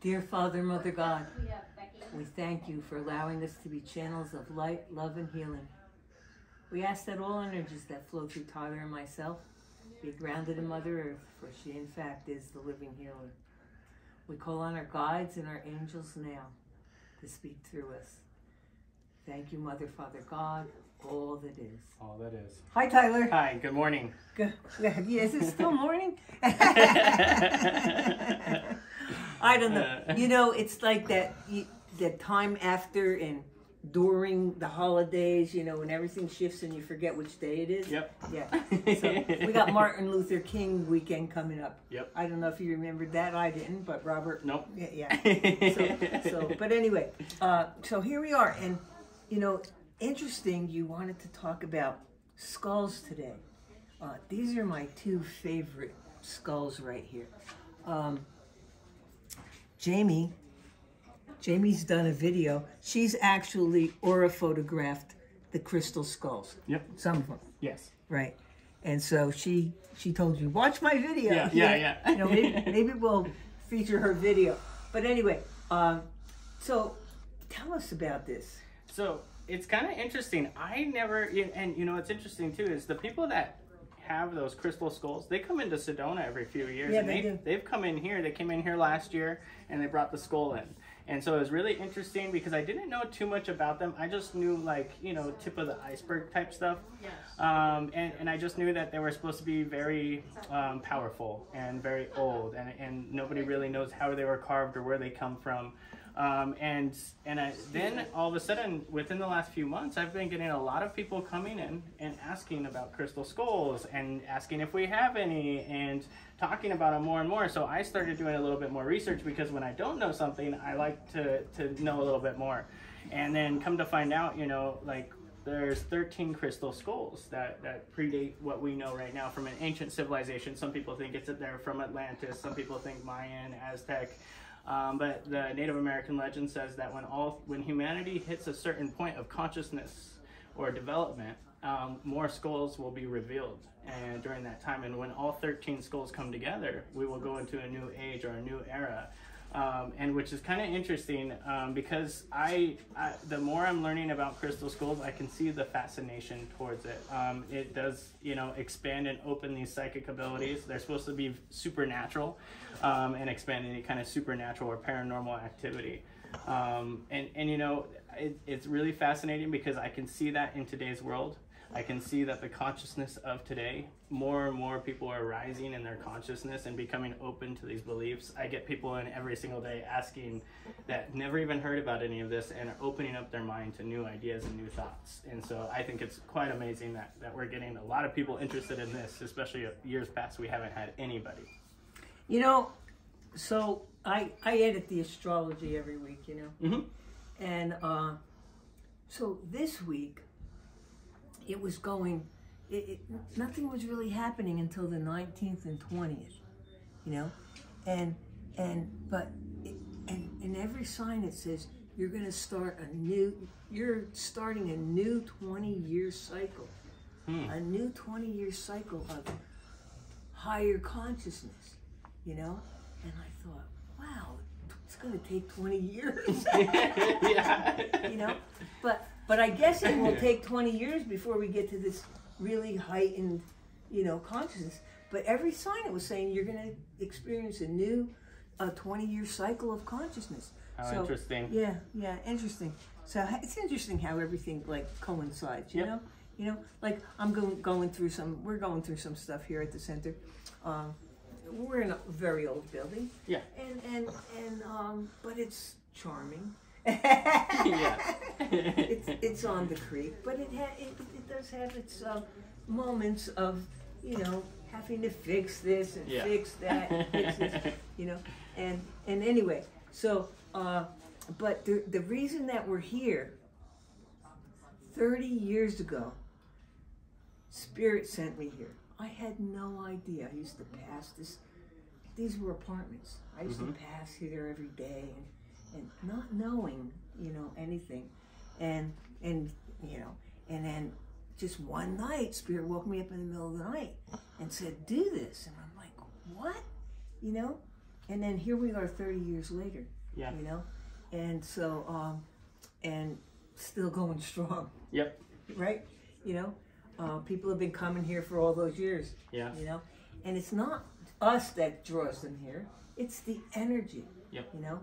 Dear Father, Mother God, we thank you for allowing us to be channels of light, love, and healing. We ask that all energies that flow through Tylor and myself be grounded in Mother Earth, for she, in fact, is the living healer. We call on our guides and our angels now to speak through us. Thank you, Mother, Father, God, all that is. All that is. Hi, Tylor. Hi, good morning. Good. Yeah, is it still morning? I don't know. You know, it's like that that time after and during the holidays, you know, when everything shifts and you forget which day it is. Yep. Yeah. So we got Martin Luther King weekend coming up. Yep. I don't know if you remembered that. I didn't, but Robert. Nope. Yeah. yeah. So, so but anyway, uh, so here we are, and you know, interesting. You wanted to talk about skulls today. Uh, these are my two favorite skulls right here. Um, Jamie, Jamie's done a video. She's actually aura photographed the crystal skulls. Yep. Some of them, Yes. right? And so she she told you watch my video. Yeah, yeah, yeah. you know, maybe, maybe we'll feature her video. But anyway, um, so tell us about this. So it's kind of interesting. I never, and you know what's interesting too is the people that have those crystal skulls. They come into Sedona every few years. Yeah, and they they do. They've come in here. They came in here last year and they brought the skull in. And so it was really interesting because I didn't know too much about them. I just knew like you know tip of the iceberg type stuff. Yes. Um, and, and I just knew that they were supposed to be very um, powerful and very old, and, and nobody really knows how they were carved or where they come from. Um, and and I, then all of a sudden, within the last few months, I've been getting a lot of people coming in and asking about crystal skulls and asking if we have any and talking about them more and more. So I started doing a little bit more research because when I don't know something, I like to, to know a little bit more. And then come to find out, you know, like there's 13 crystal skulls that, that predate what we know right now from an ancient civilization. Some people think it's there from Atlantis. Some people think Mayan, Aztec. Um, but the Native American legend says that when all when humanity hits a certain point of consciousness or development, um, more skulls will be revealed. And during that time, and when all 13 skulls come together, we will go into a new age or a new era. Um, and which is kind of interesting um, because I, I, the more I'm learning about crystal skulls, I can see the fascination towards it. Um, it does, you know, expand and open these psychic abilities. They're supposed to be supernatural um, and expand any kind of supernatural or paranormal activity. Um, and and you know, it, it's really fascinating because I can see that in today's world. I can see that the consciousness of today, more and more people are rising in their consciousness and becoming open to these beliefs. I get people in every single day asking that never even heard about any of this and are opening up their mind to new ideas and new thoughts. And so I think it's quite amazing that, that we're getting a lot of people interested in this, especially years past we haven't had anybody. You know, so I I edit the astrology every week, you know. Mhm. And uh, so this week, it was going. It, it, nothing was really happening until the nineteenth and twentieth, you know, and and but it, and in every sign it says you're going to start a new. You're starting a new twenty-year cycle, Hmm. a new twenty-year cycle of higher consciousness, you know. And I thought, wow, it's going to take twenty years. yeah. you know but but i guess it will take 20 years before we get to this really heightened you know consciousness but every sign it was saying you're going to experience a new uh, 20 year cycle of consciousness How interesting. yeah yeah interesting so it's interesting how everything like coincides you Yep. know you know like i'm going going through some we're going through some stuff here at the center um, we're in a very old building Yeah. and and and um but it's charming Yeah. it's it's on the creek but it ha- it, it does have its uh, moments of you know having to fix this and Yeah. fix that and fix this you know and and anyway so uh but the the reason that we're here 30 years ago spirit sent me here i had no idea i used to pass this these were apartments i used to pass here every day and and not knowing you know anything and and you know and then just one night spirit woke me up in the middle of the night and said do this and i'm like what you know and then here we are 30 years later. Yeah. You know, and so um, and still going strong. Yep. Right. You know, uh, people have been coming here for all those years. Yeah. You know, and it's not us that draws them here; it's the energy. Yep. You know,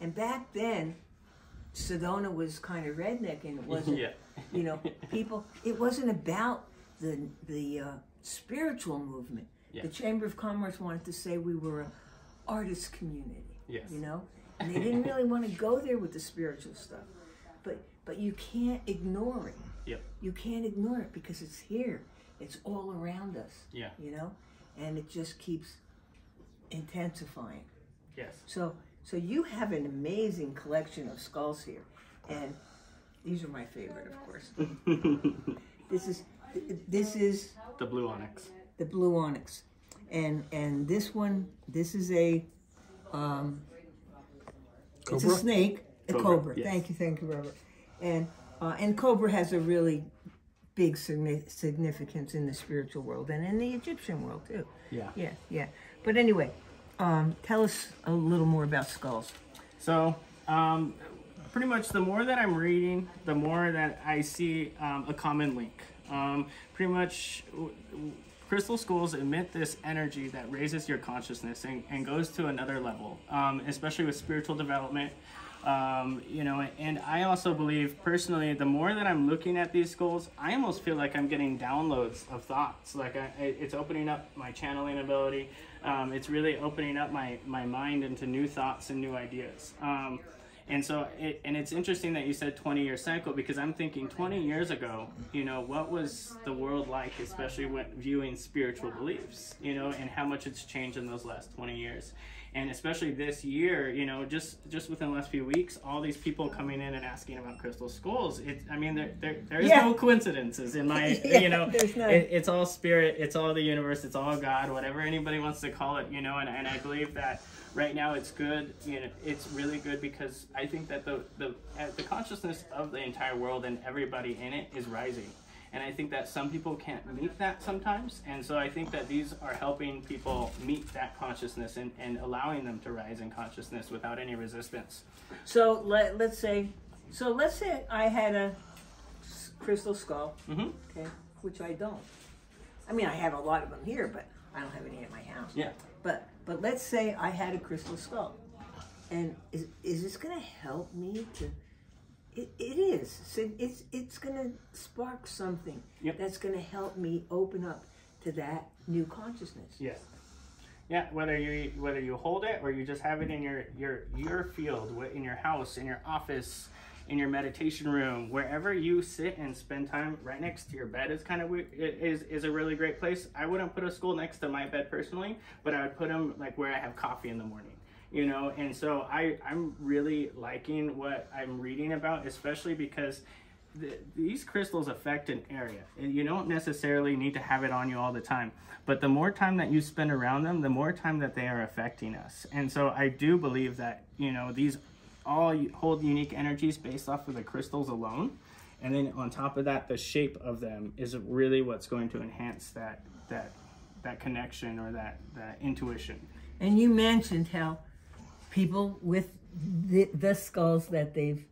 and back then, Sedona was kind of redneck, and it wasn't. yeah. you know, people. It wasn't about the the uh, spiritual movement. Yeah. The Chamber of Commerce wanted to say we were a artist community. Yes. You know, and they didn't really want to go there with the spiritual stuff, but but you can't ignore it. Yep. You can't ignore it because it's here. It's all around us. Yeah. You know, and it just keeps intensifying. Yes. So so you have an amazing collection of skulls here, and these are my favorite, of course. This is this is the blue onyx. the blue onyx, and and this one this is a um, it's a snake, a Cobra, cobra. yes. Thank you, thank you, Robert. And uh, and cobra has a really big significance in the spiritual world and in the Egyptian world too. Yeah. Yeah, yeah. But anyway, um, tell us a little more about skulls. So, um, pretty much the more that I'm reading, the more that I see um, a common link. Um, pretty much, crystal skulls emit this energy that raises your consciousness and, and goes to another level, um, especially with spiritual development. Um, you know, and I also believe personally, the more that I'm looking at these goals, I almost feel like I'm getting downloads of thoughts. Like I, it's opening up my channeling ability. Um, it's really opening up my, my mind into new thoughts and new ideas. Um, and so, it, and it's interesting that you said 20 year cycle because I'm thinking 20 years ago, you know, what was the world like, especially when viewing spiritual beliefs, you know, and how much it's changed in those last 20 years. And especially this year, you know, just just within the last few weeks, all these people coming in and asking about crystal skulls. It, I mean, there there, there is Yeah. no coincidences in my, Yeah, you know, it, it's all spirit, it's all the universe, it's all God, whatever anybody wants to call it, you know. And, and I believe that right now it's good. You know, it's really good because I think that the the uh, the consciousness of the entire world and everybody in it is rising. And I think that some people can't meet that sometimes. And so I think that these are helping people meet that consciousness and, and allowing them to rise in consciousness without any resistance. So let let's say, so let's say I had a crystal skull, hmm okay, which I don't. I mean, I have a lot of them here, but I don't have any at my house. Yeah. But but let's say I had a crystal skull, and is is this going to help me to? It, it is. So it's it's going to spark something Yep. that's going to help me open up to that new consciousness. Yes. Yeah, whether you whether you hold it or you just have it in your your your field, in your house, in your office, in your meditation room, wherever you sit and spend time, right next to your bed is kind of is is a really great place. I wouldn't put a school next to my bed personally, but I would put them like where I have coffee in the morning. You know, and so I I'm really liking what I'm reading about, especially because the, these crystals affect an area. And You don't necessarily need to have it on you all the time, but the more time that you spend around them, the more time that they are affecting us. And so I do believe that, you know, these all hold unique energies based off of the crystals alone. And then on top of that, the shape of them is really what's going to enhance that that that connection or that that intuition. And you mentioned how people with the, the skulls that they've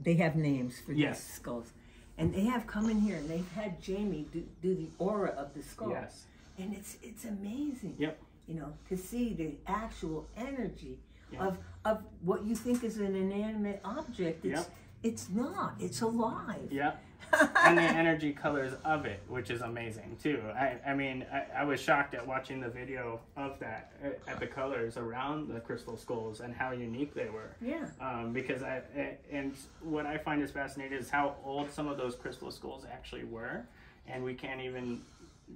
they have names for Yes. these skulls, and they have come in here and they've had Jamie do, do the aura of the skull, Yes. and it's it's amazing. Yep. You know, to see the actual energy Yeah. of of what you think is an inanimate object. It's Yep. it's not. It's alive. Yeah. and the energy colors of it, which is amazing too. I, I mean, I, I was shocked at watching the video of that, uh, at the colors around the crystal skulls and how unique they were. Yeah. Um, because I, and what I find is fascinating is how old some of those crystal skulls actually were, and we can't even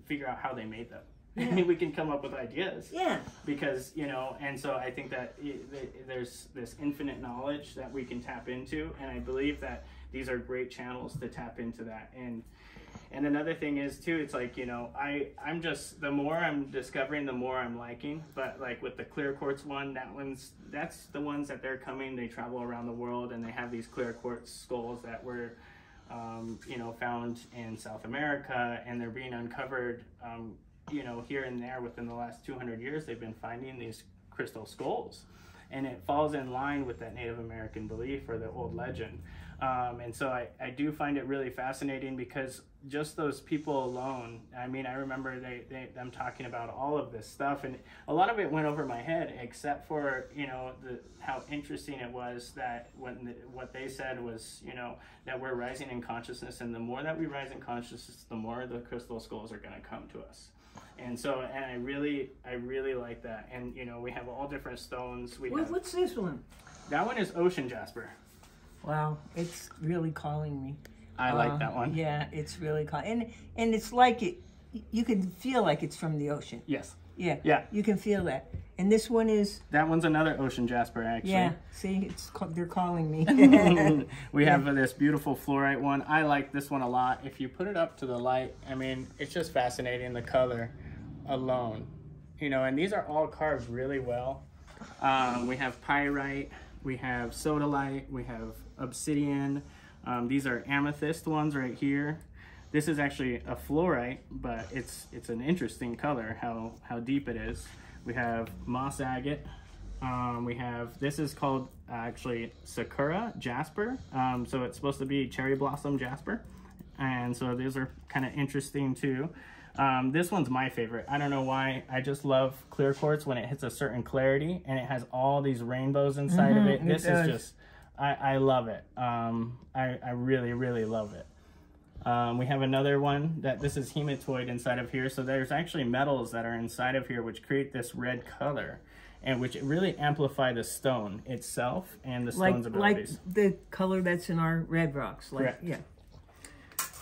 figure out how they made them. Yeah. we can come up with ideas Yeah. because you know and so i think that there's this infinite knowledge that we can tap into and i believe that these are great channels to tap into that and and another thing is too it's like you know i i'm just the more i'm discovering the more i'm liking but like with the clear quartz one that one's that's the ones that they're coming they travel around the world and they have these clear quartz skulls that were um, you know found in south america and they're being uncovered um, you know here and there within the last 200 years they've been finding these crystal skulls. And it falls in line with that Native American belief or the old legend. Um, and so I, I do find it really fascinating because just those people alone, I mean, I remember they, they, them talking about all of this stuff and a lot of it went over my head except for, you know, the, how interesting it was that when the, what they said was, you know, that we're rising in consciousness and the more that we rise in consciousness, the more the crystal skulls are going to come to us. And so, and I really, I really like that. And, you know, we have all different stones. We What, have, what's this one? that one is ocean jasper. Wow, it's really calling me. I Uh, like that one. Yeah, it's really calling, and and it's like it. You can feel like it's from the ocean. Yes. Yeah. Yeah. You can feel that. And this one is That one's another ocean jasper, actually. yeah. See, it's they're calling me. we have this beautiful fluorite one. I like this one a lot. If you put it up to the light, I mean, it's just fascinating the color alone. You know, and these are all carved really well. Um, we have pyrite, we have sodalite, we have obsidian. Um, these are amethyst ones right here. This is actually a fluorite, but it's it's an interesting color how how deep it is. We have moss agate. Um, we have this is called uh, actually sakura jasper. Um, so it's supposed to be cherry blossom jasper, and so these are kind of interesting too. Um, this one's my favorite. I don't know why. I just love clear quartz when it hits a certain clarity and it has all these rainbows inside of Mhm, it. it This does. is just, I, I love it. Um, I, I really, really love it. Um, we have another one that this is hematoid inside of here. So there's actually metals that are inside of here which create this red color and which really amplify the stone itself and the like stone's like abilities. the color that's in our red rocks. Like Correct. yeah.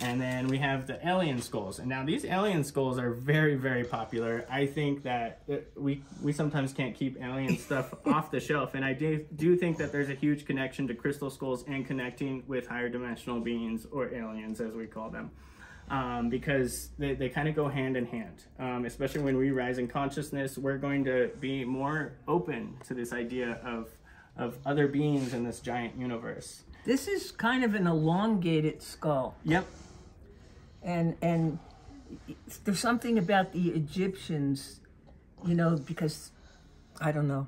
And then we have the alien skulls. And now these alien skulls are very, very popular. I think that we we sometimes can't keep alien stuff off the shelf. And I do, do think that there's a huge connection to crystal skulls and connecting with higher dimensional beings or aliens, as we call them. Um, because they, they kind of go hand in hand. Um, especially when we rise in consciousness, we're going to be more open to this idea of, of other beings in this giant universe. This is kind of an elongated skull. Yep. And and there's something about the Egyptians, you know, because I don't know.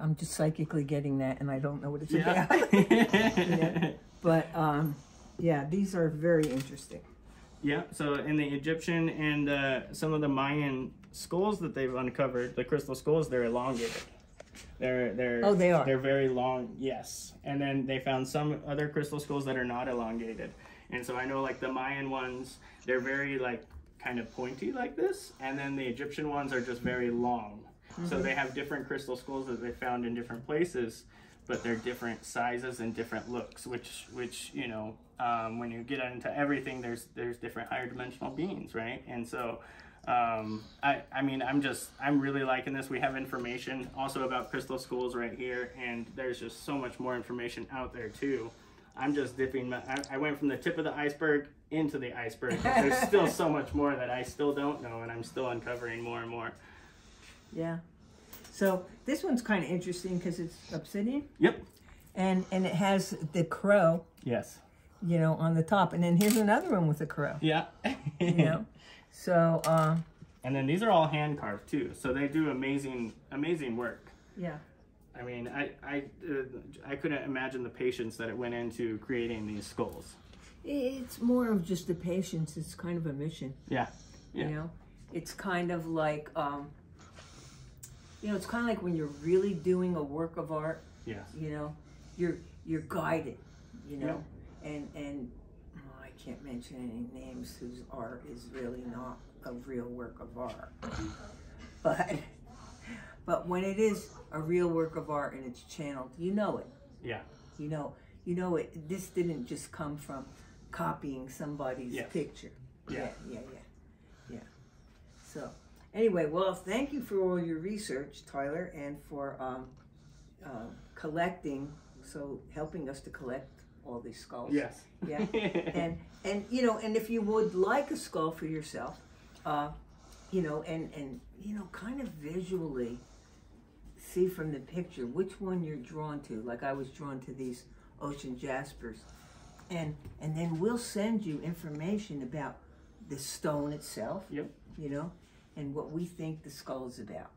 I'm just psychically getting that, and I don't know what it's about. Yeah. But um, yeah, these are very interesting. Yeah, so in the Egyptian and uh, some of the Mayan skulls that they've uncovered, the crystal skulls, they're elongated. They're they're Oh, they are. They're very long, yes. And then they found some other crystal skulls that are not elongated. And so I know like the Mayan ones, they're very like kind of pointy like this, and then the Egyptian ones are just very long. So they have different crystal skulls that they found in different places, but they're different sizes and different looks. Which which you know, um, when you get into everything, there's there's different higher dimensional beings, right? And so. Um, I, I mean, I'm just, I'm really liking this. We have information also about crystal skulls right here, and there's just so much more information out there too. I'm just dipping. My, I, I went from the tip of the iceberg into the iceberg. There's still so much more that I still don't know, and I'm still uncovering more and more. Yeah. So this one's kind of interesting because it's obsidian, Yep. and and it has the crow, Yes. you know, on the top, and then here's another one with a crow, Yeah. you know. So uh, and then these are all hand carved too, so they do amazing, amazing work. yeah. I mean, I, I, uh, I couldn't imagine the patience that it went into creating these skulls. It's more of just the patience. It's kind of a mission. Yeah. Yeah. You know, it's kind of like, um, you know, it's kind of like when you're really doing a work of art. Yes. You know, you're you're guided. You know, and and oh, I can't mention any names whose art is really not a real work of art. But but when it is a real work of art and it's channeled, you know it. Yeah. You know, you know it. This didn't just come from copying somebody's Yes. picture. Yeah. yeah, yeah, yeah, yeah. So, anyway, well, thank you for all your research, Tylor, and for um, uh, collecting. So, helping us to collect all these skulls. Yes. Yeah. and and you know, and if you would like a skull for yourself, uh, you know, and and you know, kind of visually see from the picture which one you're drawn to. Like I was drawn to these ocean jaspers, and and then we'll send you information about the stone itself. Yep. You know, and what we think the skull is about.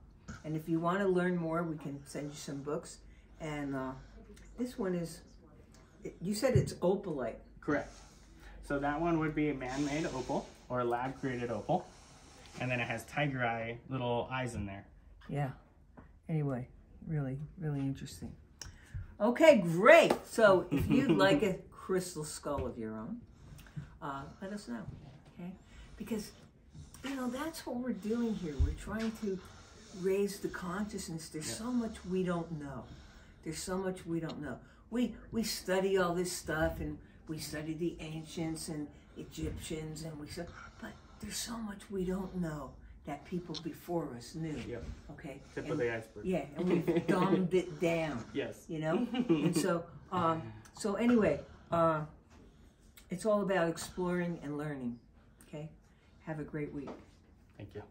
And if you want to learn more, we can send you some books. And uh, this one is, you said it's opalite. Correct. So that one would be a man-made opal or a lab-created opal, and then it has tiger eye little eyes in there. Yeah. Anyway, really, really interesting. Okay, great. So if you'd like a crystal skull of your own, uh, let us know. Okay, because you know that's what we're doing here. We're trying to raise the consciousness. There's Yeah. so much we don't know. There's so much we don't know. We we study all this stuff and we study the ancients and Egyptians and we said, but there's so much we don't know that people before us knew. Yep. Okay. Tip And- of the iceberg. yeah, and we've dumbed it down, Yes. you know? And so, um, so anyway, uh, it's all about exploring and learning, okay? Have a great week. Thank you.